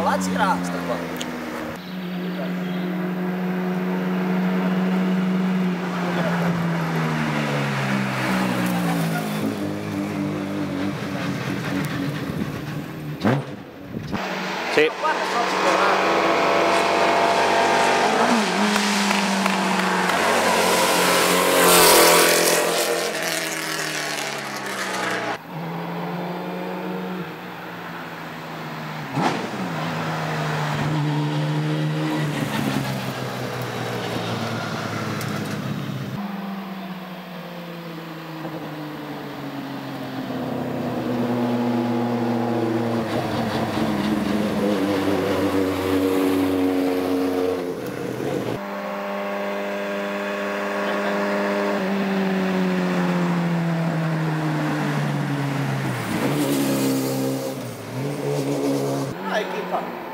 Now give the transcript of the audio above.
Vou lá tirar, você tá falando. Sim. Bike ही था